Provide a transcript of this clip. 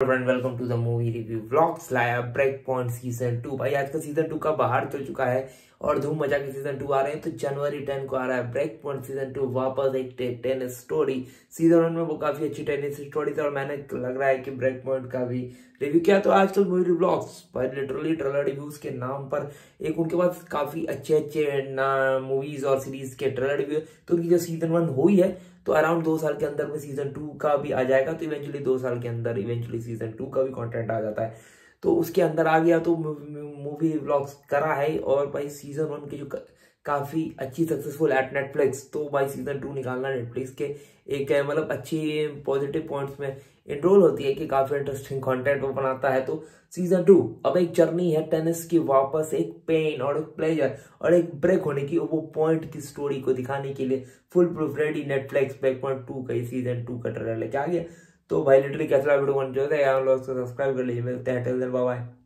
Friend welcome to the movie review vlogs लाया break point season two भाई, आज का सीज़न टू का बाहर चल चुका है और धूम मज़ा के सीज़न टू आ रहे हैं तो जनवरी टेन को आ रहा है ब्रेक पॉइंट सीज़न टू वापस एक टेनिस स्टोरी सीज़न वन में वो काफ़ी अच्छी टेनिस स्टोरी थी और मैंने लग रहा है कि ब्रेक पॉइंट का भी रिव्यू किया। तो आजकल मूवी ब्लॉग्स पर लिटरली ट्रेलर रिव्यूज़ के नाम पर एक उनके पास काफ़ी अच्छे अच्छे मूवीज़ और सीरीज़ के ट्रेलर रिव्यू तो उनकी जो सीज़न वन हुई है तो अराउंड दो साल के अंदर में सीज़न टू का भी आ जाएगा तो इवेंचुअली दो साल के अंदर इवेंचुअली सीज़न टू का भी कंटेंट आ जाता है। तो उसके अंदर आ गया तो मूवी ब्लॉग्स करा है और भाई सीज़न वन के जो काफ़ी अच्छी सक्सेसफुल एट नेटफ्लिक्स तो भाई सीज़न टू निकालना नेटफ्लिक्स के एक मतलब अच्छी पॉजिटिव पॉइंट्स में इनरोल होती है कि काफ़ी इंटरेस्टिंग कंटेंट वो बनाता है। तो सीज़न टू अब एक जर्नी है टेनिस की, वापस एक पेन और एक प्लेजर और एक ब्रेक होने की वो पॉइंट की स्टोरी को दिखाने के लिए full proof ready Netflix break point two का सीज़न टू का ट्रेलर लेके आ गया। तो भाई लिटरली कैसा वीडियो बन जो है सब्सक्राइब कर लीजिए। मिलते हैं।